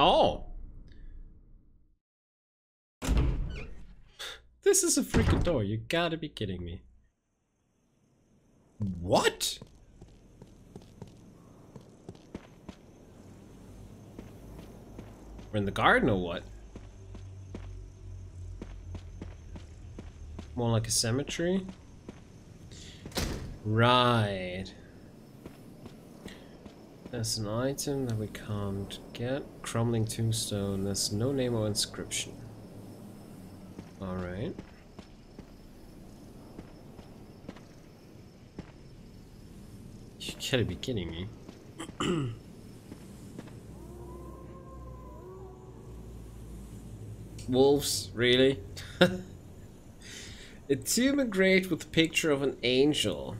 Oh! This is a freaking door, you gotta be kidding me. What? We're in the garden or what? More like a cemetery? Right. There's an item that we can't get. Crumbling tombstone. There's no name or inscription. Alright. You gotta be kidding me. Wolves, really? a tomb engraved with a picture of an angel.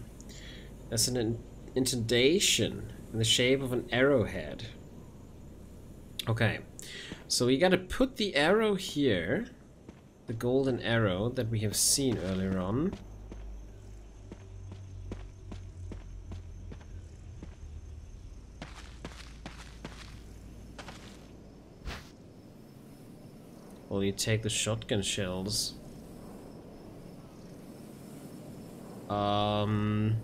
As an in intonation in the shape of an arrowhead. Okay, so we gotta put the arrow here, the golden arrow that we have seen earlier on. Well, you take the shotgun shells. Um...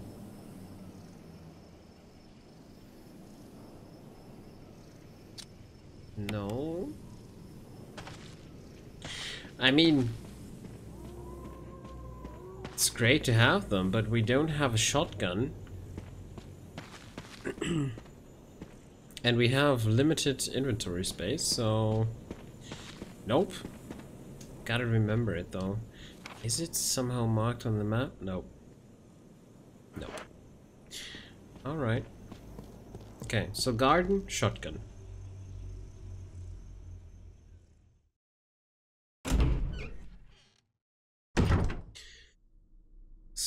No. I mean... It's great to have them, but we don't have a shotgun. and we have limited inventory space, so... Nope. Gotta remember it, though. Is it somehow marked on the map? Nope. Nope. Alright. Okay, so garden, shotgun.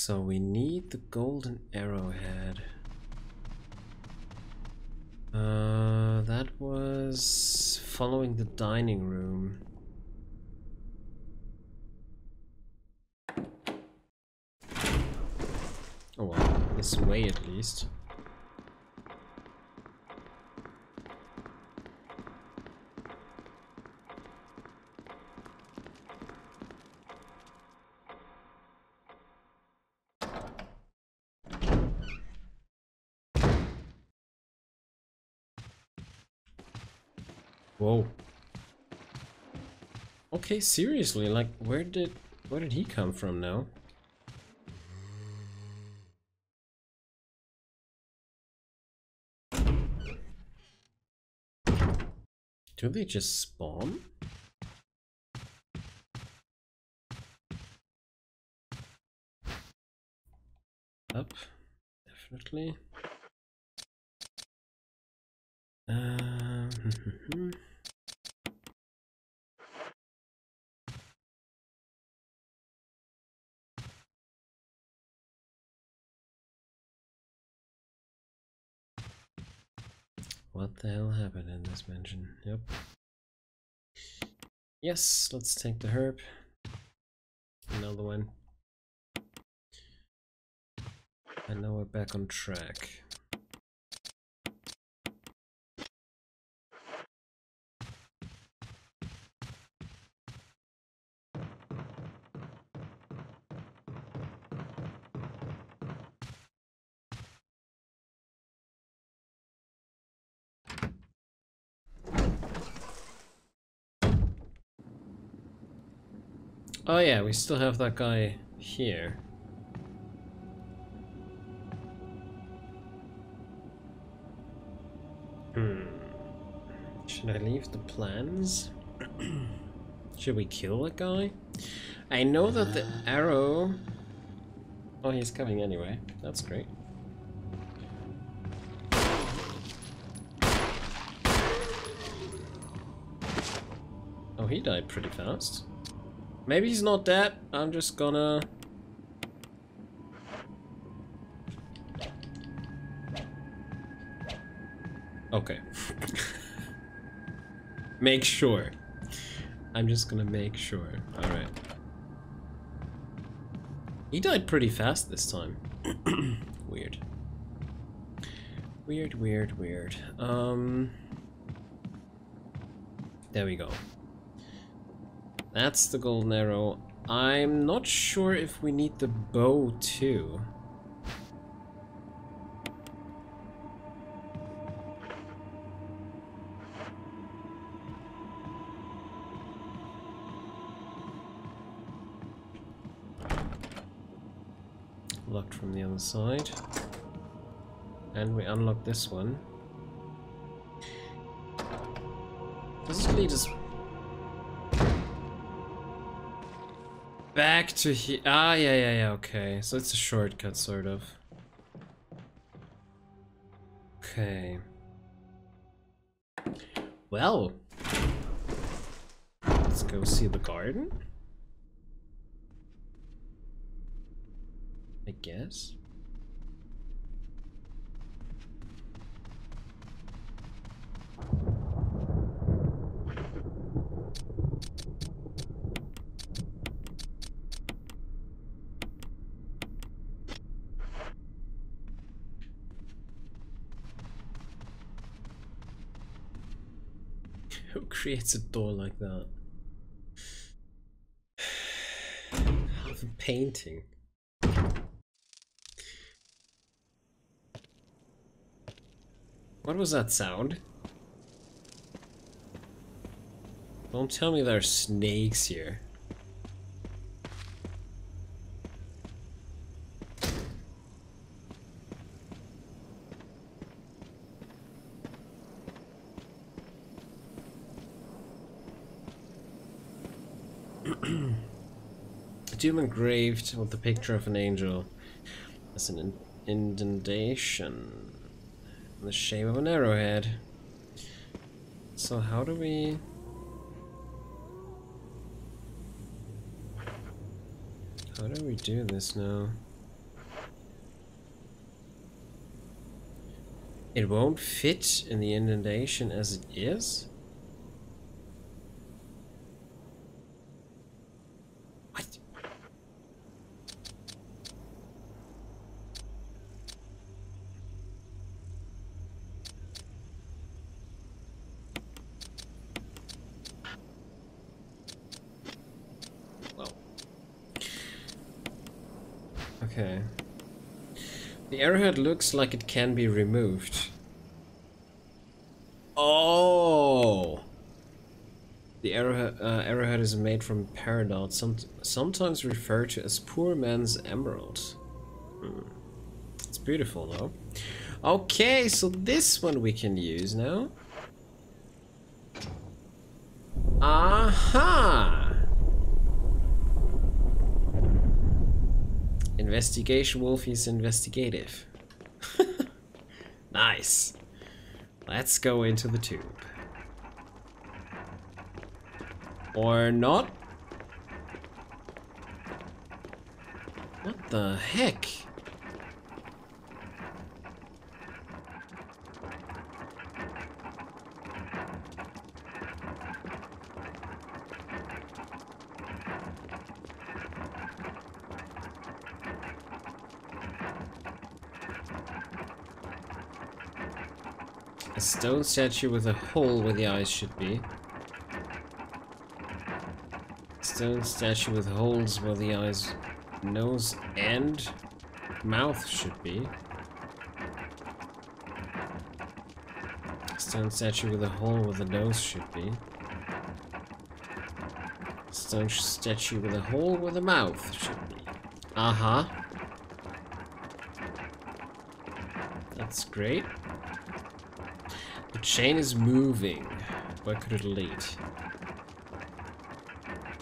So we need the golden arrowhead. Uh, that was following the dining room. Oh well, this way at least. Seriously, like, where did, where did he come from now? Do they just spawn? Up, definitely. Um, What the hell happened in this mansion? Yep. Yes, let's take the herb. Another one. And now we're back on track. Oh yeah, we still have that guy here. Hmm. Should I leave the plans? Should we kill that guy? I know that the arrow... Oh, he's coming anyway. That's great. Oh, he died pretty fast. Maybe he's not dead. I'm just gonna... Okay. make sure. I'm just gonna make sure. Alright. He died pretty fast this time. weird. Weird, weird, weird. Um... There we go. That's the golden arrow. I'm not sure if we need the bow too. Locked from the other side. And we unlock this one. Does this lead us back to here? Ah, yeah, yeah, yeah, okay. So it's a shortcut, sort of. Okay. Well. Let's go see the garden. I guess. Who creates a door like that? Half a painting. What was that sound? Don't tell me there are snakes here. A tomb engraved with the picture of an angel. That's an indentation in the shape of an arrowhead. So how do we... How do we do this now? It won't fit in the indentation as it is? What? Well. Okay. The arrowhead looks like it can be removed. Oh! The arrowhead, uh, arrowhead is made from peridot, some, sometimes referred to as poor man's emerald. Hmm. It's beautiful though. Okay, so this one we can use now. Aha! Investigation Wolf is investigative. nice. Let's go into the tube. Or not? What the heck? A stone statue with a hole where the eyes should be. Stone statue with holes where the eyes, nose, and mouth should be. Stone statue with a hole where the nose should be. Stone statue with a hole where the mouth should be. Uh-huh. That's great. The chain is moving. Where could it lead?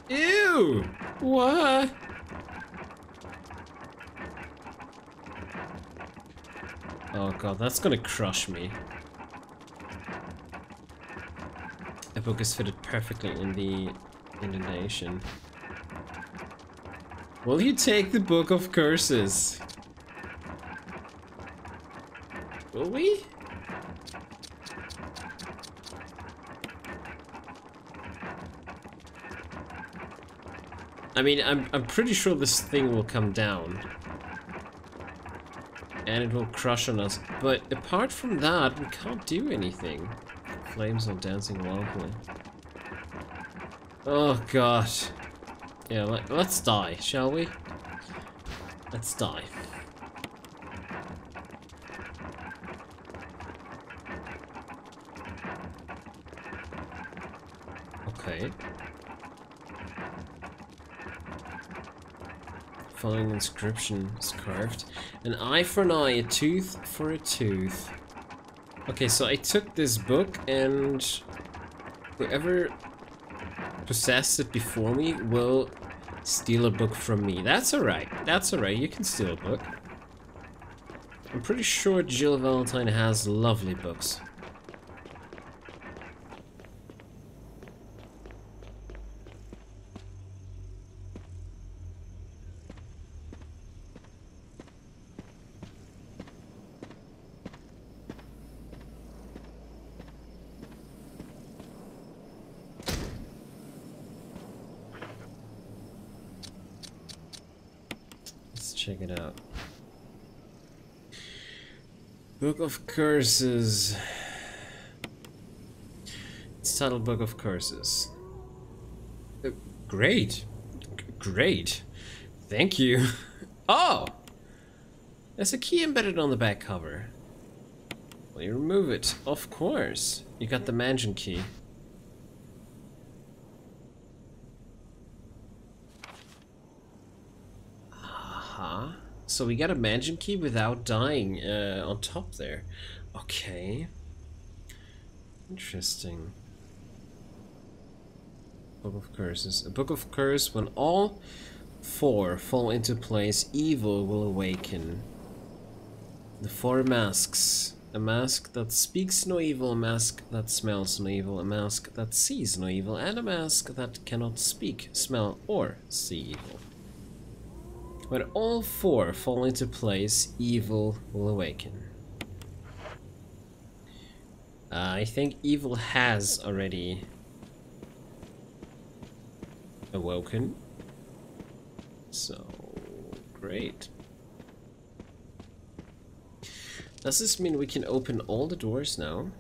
Ew! What? Oh god, that's gonna crush me. The book is fitted perfectly in the indentation. Will you take the Book of Curses? Will we? I mean, I'm, I'm pretty sure this thing will come down. And it will crush on us. But apart from that, we can't do anything. Flames are dancing wildly. Oh god. Yeah, let, let's die, shall we? Let's die. Okay. Following inscription is carved. An eye for an eye, a tooth for a tooth. Okay, so I took this book and whoever possessed it before me will steal a book from me. That's alright. That's alright. You can steal a book. I'm pretty sure Jill Valentine has lovely books. check it out. Book of Curses. It's titled Book of Curses. Uh, great. G great. Thank you. Oh! There's a key embedded on the back cover. Well, you remove it. Of course. You got the mansion key. So we got a mansion key without dying uh, on top there. Okay. Interesting. Book of Curses. A Book of Curse, when all four fall into place, evil will awaken. The four masks. A mask that speaks no evil, a mask that smells no evil, a mask that sees no evil, and a mask that cannot speak, smell, or see evil. When all four fall into place, evil will awaken. Uh, I think evil has already awoken. So, great. Does this mean we can open all the doors now?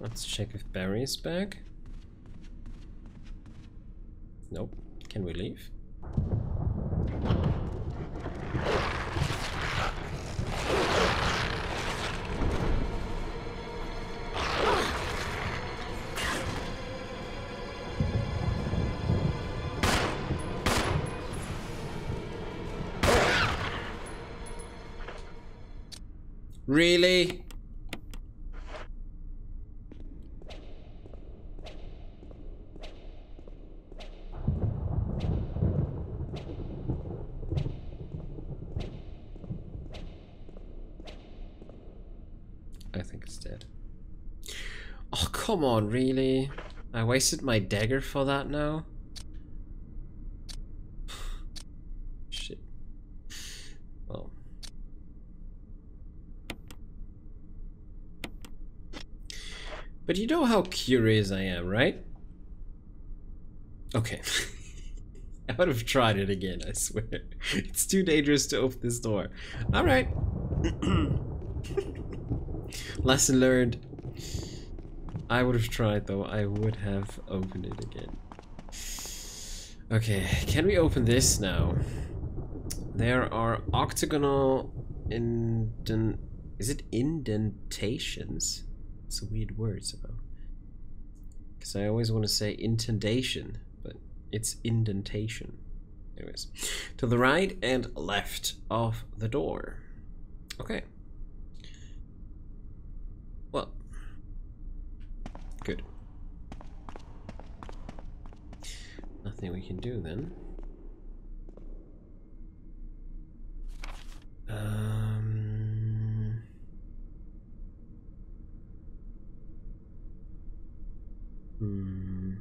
Let's check if Barry is back. Nope. Can we leave? Really? Come on, really? I wasted my dagger for that now? Shit. Well. But you know how curious I am, right? Okay. I would have tried it again, I swear. It's too dangerous to open this door. Alright. Lesson learned. I would have tried though. I would have opened it again. Okay, can we open this now? There are octagonal indent... Is it indentations? It's a weird word somehow. Because I always want to say indentation, but it's indentation. Anyways, to the right and left of the door. Okay. Good. Nothing we can do then. Um... Hmm.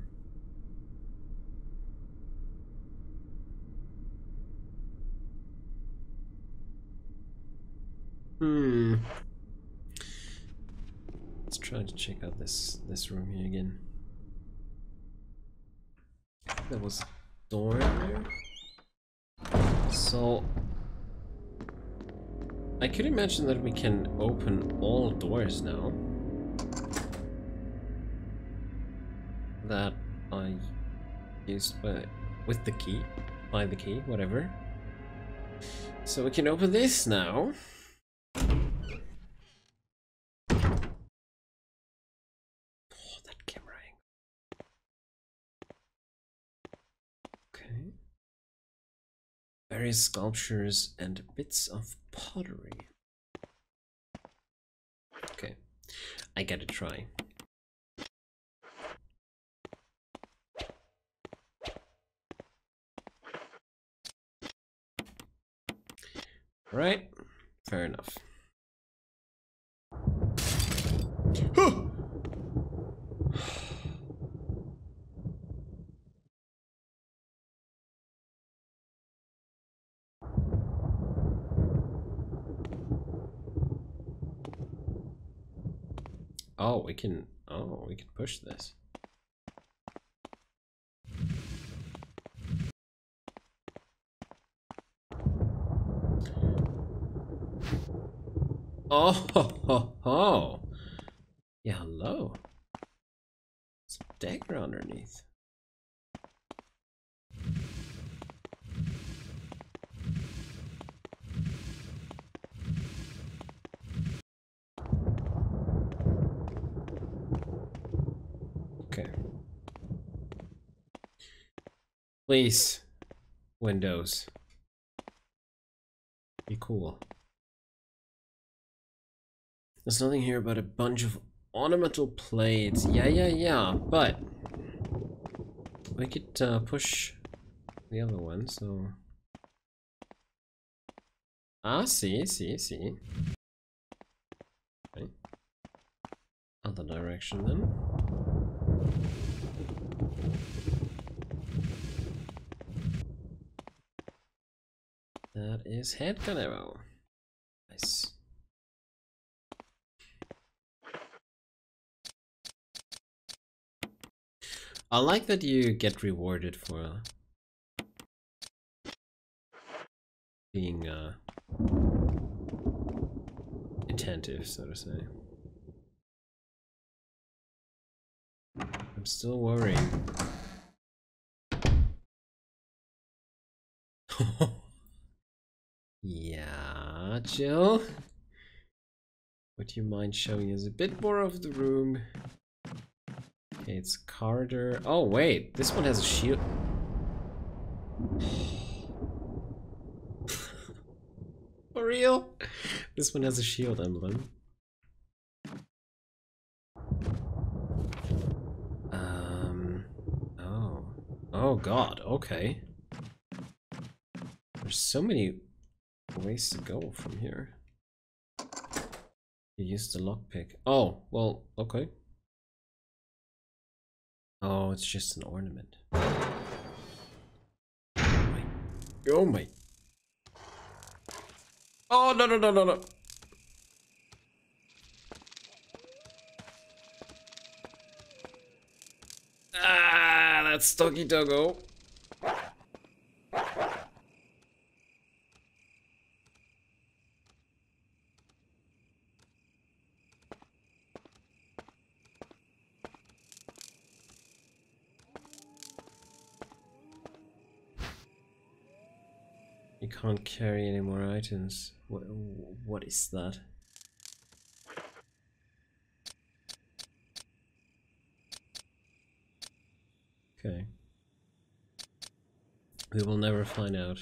Hmm. Let's to check out this this room here again. That was door in there. So I could imagine that we can open all doors now. That I used by with the key, by the key, whatever. So we can open this now. Oh, that camera angle. Okay. Various sculptures and bits of pottery. Okay, I gotta try. Right, fair enough. Oh, we can. Oh, we can push this. Oh, ho, ho, ho. yeah, hello. A dagger underneath. Okay. Please, Windows. Be cool. There's nothing here but a bunch of ornamental plates. Yeah, yeah, yeah, but we could uh, push the other one, so... Ah, see, see, see. Okay. Other direction then. That is handgun ammo. Nice. I like that you get rewarded for being uh, attentive, so to say. I'm still worrying. yeah, Jill? Would you mind showing us a bit more of the room? Okay, it's corridor. Oh, wait. This one has a shield. For real? This one has a shield emblem. Um. Oh. Oh, God. Okay. There's so many ways to go from here. You use the lockpick. Oh, well, okay. Oh, it's just an ornament. Oh my. Oh. Oh, no, no, no, no, no. Ah, that's Doggy Doggo. Can't carry any more items. What, what is that? Okay. We will never find out.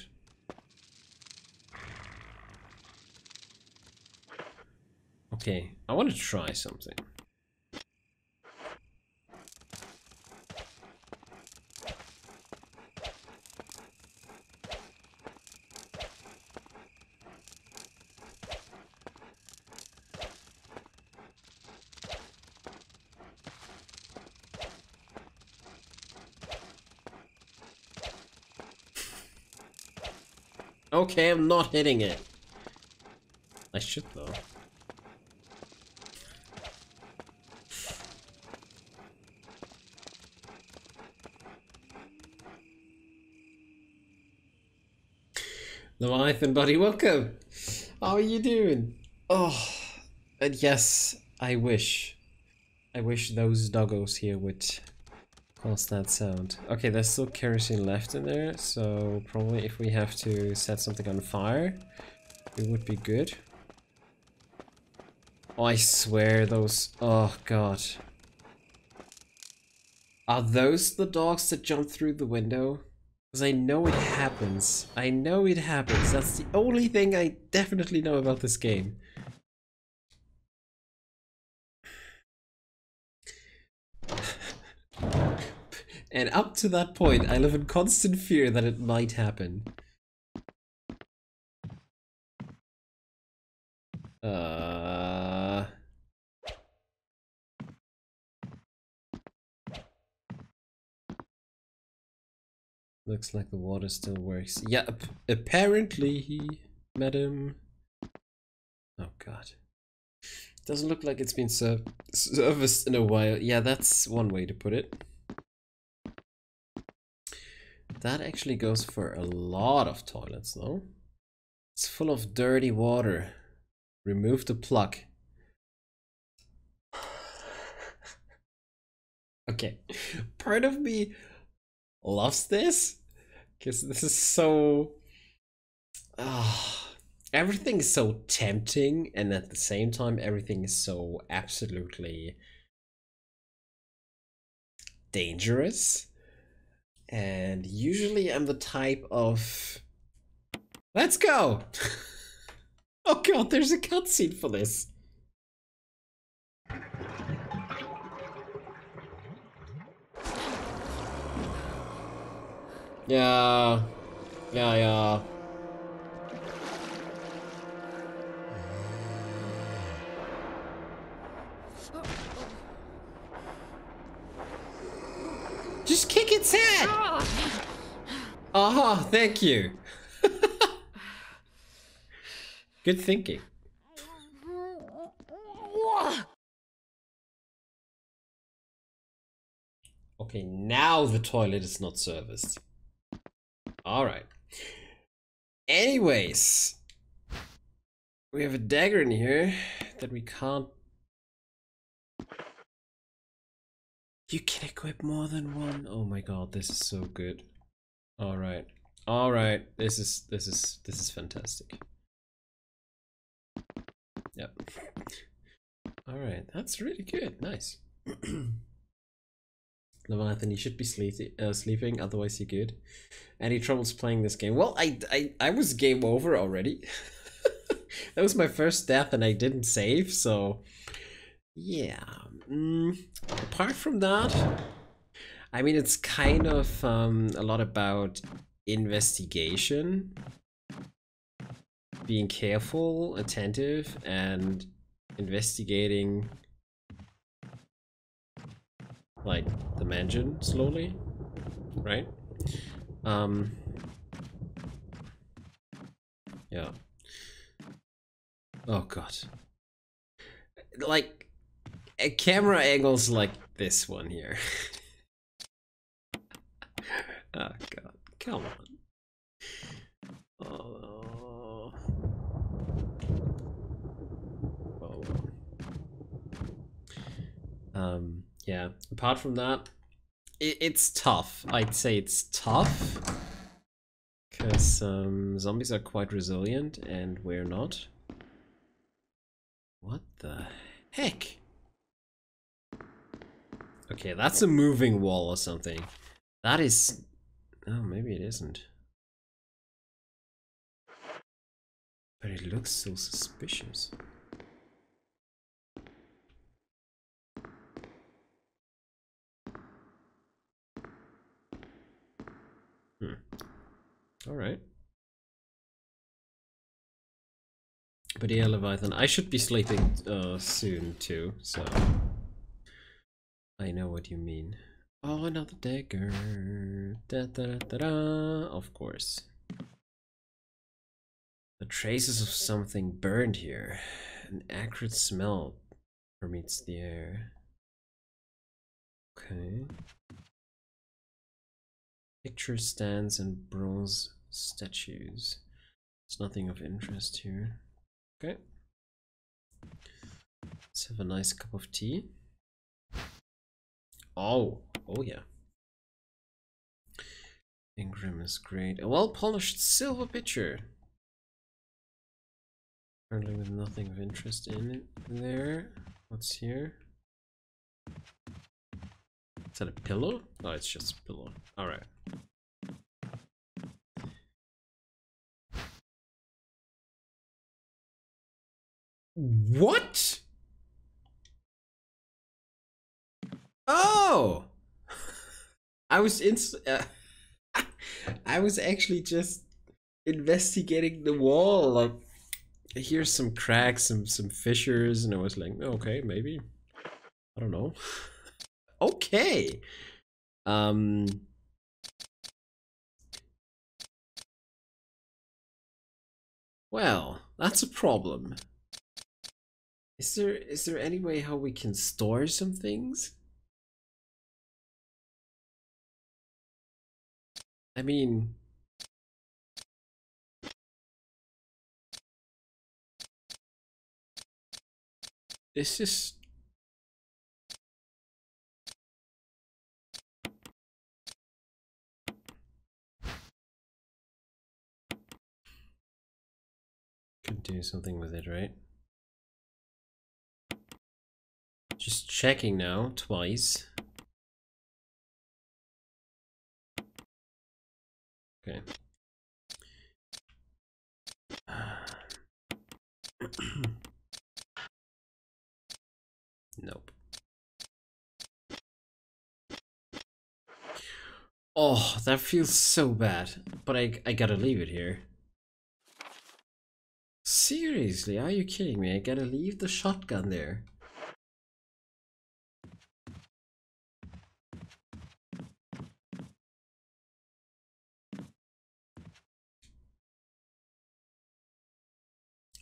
Okay, I want to try something. Okay, I'm not hitting it. I should though. Leviathan buddy, welcome! How are you doing? Oh, and yes, I wish. I wish those doggos here would cause that sound. Okay, there's still kerosene left in there, so probably if we have to set something on fire, it would be good. Oh, I swear those... Oh, God. Are those the dogs that jump through the window? Because I know it happens. I know it happens. That's the only thing I definitely know about this game. And up to that point, I live in constant fear that it might happen. Uh... Looks like the water still works. Yeah, apparently, madam. Oh god. Doesn't look like it's been ser serviced in a while. Yeah, that's one way to put it. That actually goes for a lot of toilets though. It's full of dirty water. Remove the plug. okay. Part of me loves this because this is so. Uh, everything is so tempting, and at the same time, everything is so absolutely dangerous. And usually, I'm the type of. Let's go! oh god, there's a cutscene for this. Yeah. Yeah, yeah. Aha, thank you. Good thinking. Okay, now the toilet is not serviced. Alright. Anyways. We have a dagger in here that we can't... You can equip more than one? Oh my god, this is so good. Alright. Alright. This is this is this is fantastic. Yep. Alright, that's really good. Nice. Leviathan, you should be sleep uh, sleeping, otherwise you're good. Any troubles playing this game? Well, I, I, I was game over already. that was my first death and I didn't save, so... Yeah. Mm, apart from that, I mean, it's kind of um, a lot about investigation. Being careful, attentive, and investigating like the mansion slowly, right? Um, yeah. Oh god. Like camera angles like this one here. oh god, come on. Oh. oh. Um yeah, apart from that, it, it's tough. I'd say it's tough. Because um, zombies are quite resilient and we're not. What the heck? Okay, that's a moving wall or something. That is... Oh, maybe it isn't. But it looks so suspicious. Hmm. All right. But yeah, Leviathan, I should be sleeping uh, soon too, so I know what you mean. Oh, another dagger. Da, da, da, Of course. The traces of something burned here. An acrid smell permeates the air. Okay. Picture stands and bronze statues. There's nothing of interest here. Okay. Let's have a nice cup of tea. Oh, oh yeah. Ingram is great. A well-polished silver pitcher. Currently with nothing of interest in it there. What's here? Is that a pillow? Oh, it's just a pillow. Alright. What? Oh! I was in. Uh, I was actually just investigating the wall. Like, here's some cracks, some some fissures, and I was like, okay, maybe. I don't know. okay. Um. Well, that's a problem. Is there is there any way how we can store some things? I mean, this is Could do something with it, right? Just checking now, twice. Okay. nope. Oh, that feels so bad. But I, I gotta leave it here. Seriously, are you kidding me? I gotta leave the shotgun there.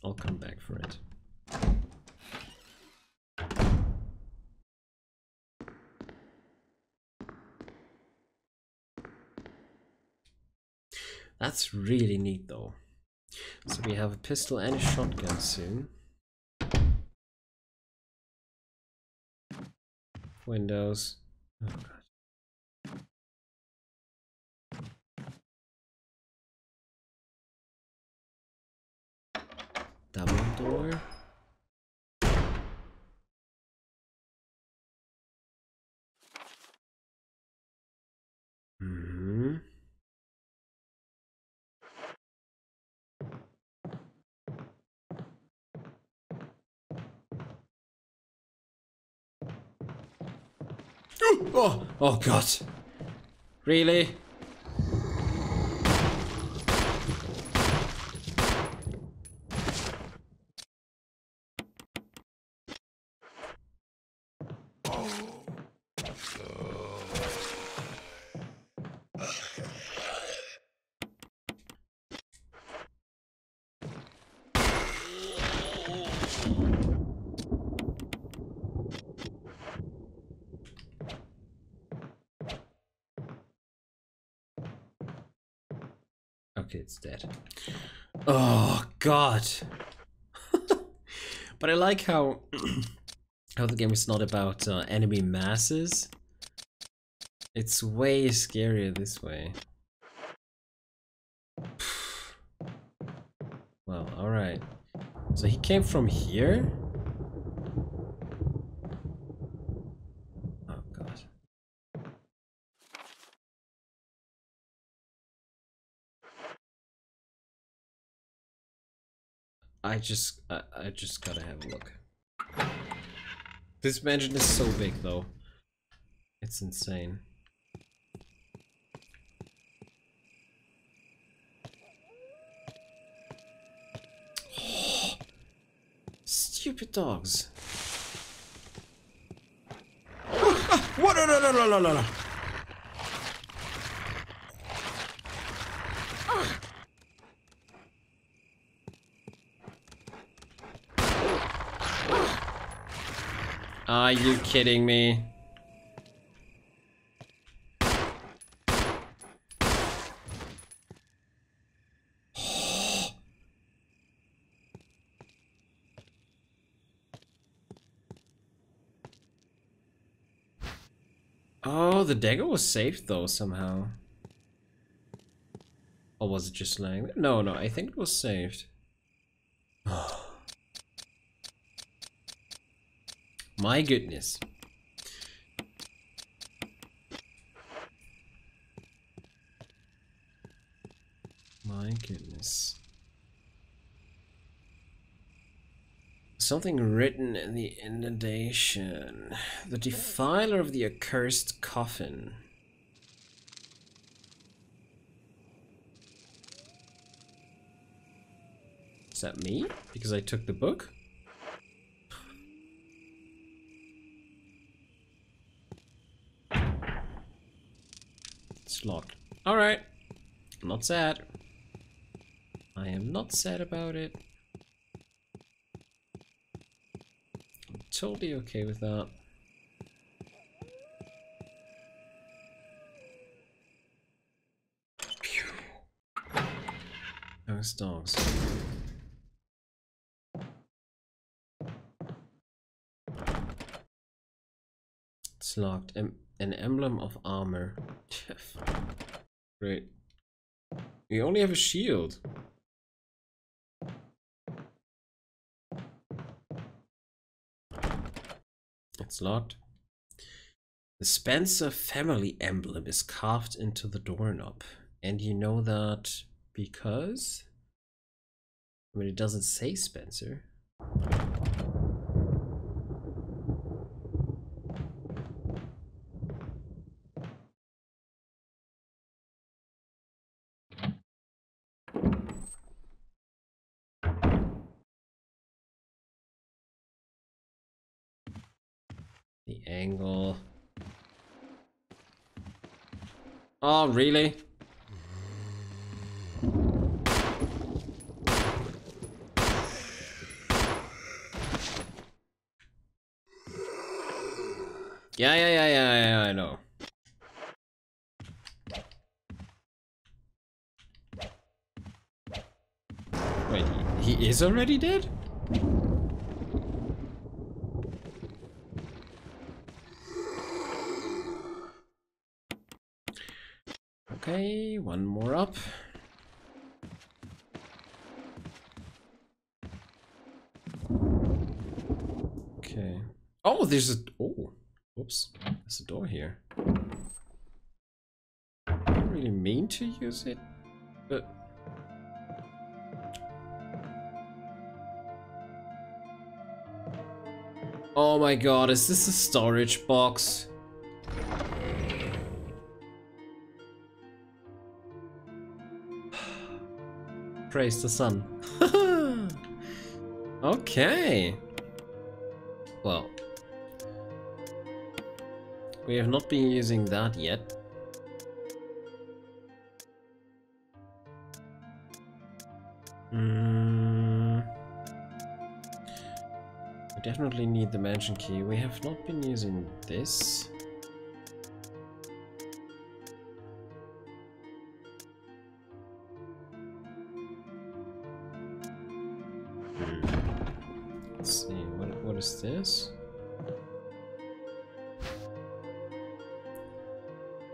I'll come back for it. That's really neat though. So we have a pistol and a shotgun soon. Windows. Oh god. Door. hmm Oh, oh god. Really? Okay, it's dead. Oh god. but I like how how the game is not about uh, enemy masses. It's way scarier this way. well, alright. So he came from here? Oh god. I just, I, I just gotta have a look. This mansion is so big though. It's insane. Stupid dogs. What? No, no, no, no, no, no, Are you kidding me? Oh, the dagger was saved though somehow. Or was it just lying there? No, no, I think it was saved. Oh. My goodness. My goodness. Something written in the inundation. The defiler of the accursed coffin. Is that me? Because I took the book? Locked. Alright. Not sad. I am not sad about it. I'm totally okay with that. Those dogs. It's locked. Em an emblem of armor. Great. We only have a shield. It's locked. The Spencer family emblem is carved into the doorknob. And you know that because... I mean, it doesn't say Spencer. The angle. Oh, really? Yeah, yeah, yeah, yeah, yeah, I know. Wait, he, he is already dead? Okay, one more up. Okay. Oh, there's a... Oh, whoops. There's a door here. I don't really mean to use it, but... Oh my god, is this a storage box? Praise the sun. okay. Well. We have not been using that yet. Mm. We definitely need the mansion key. We have not been using this. What, is this?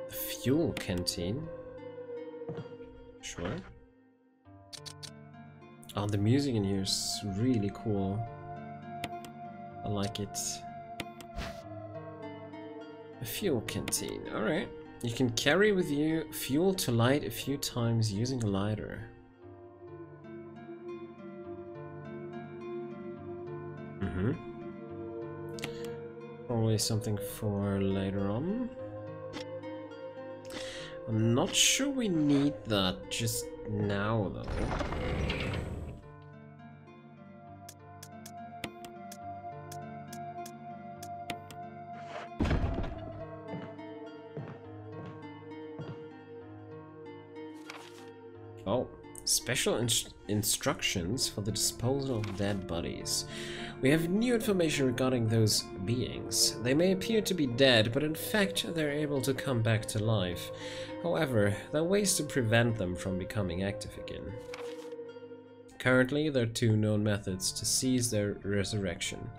Fuel canteen. Sure. Oh, the music in here is really cool. I like it. A fuel canteen, alright. You can carry with you fuel to light a few times using a lighter. Something for later on. I'm not sure we need that just now, though. Oh, special ins instructions for the disposal of dead bodies. We have new information regarding those beings. They may appear to be dead, but in fact they're able to come back to life. However, there are ways to prevent them from becoming active again. Currently, there are two known methods to seize their resurrection.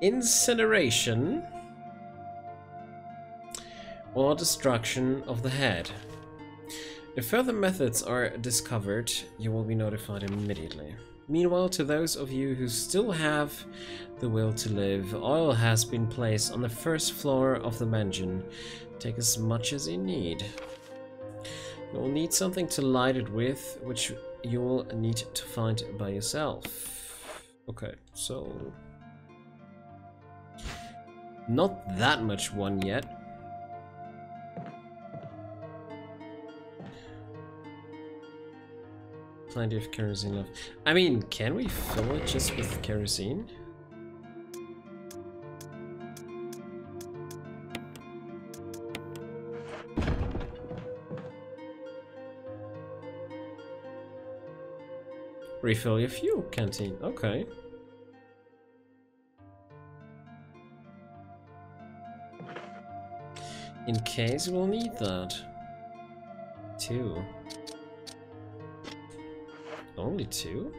Incineration, or destruction of the head. If further methods are discovered, you will be notified immediately. Meanwhile, to those of you who still have the will to live, oil has been placed on the first floor of the mansion. Take as much as you need. You will need something to light it with, which you will need to find by yourself. Okay, so... Not that much one yet. Plenty of kerosene left. I mean, can we fill it just with kerosene? Refill your fuel canteen. Okay. In case we'll need that. Two. Only two?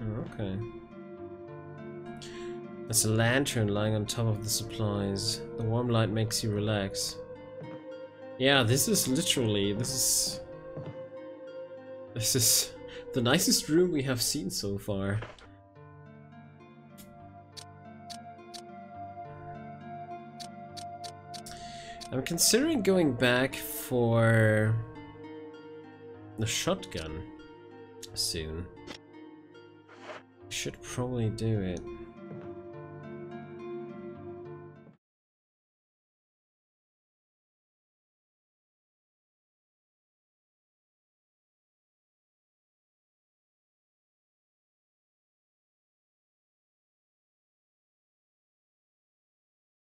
Oh, okay. There's a lantern lying on top of the supplies. The warm light makes you relax. Yeah, this is literally, this is... This is the nicest room we have seen so far. Considering going back for the shotgun soon. Should probably do it.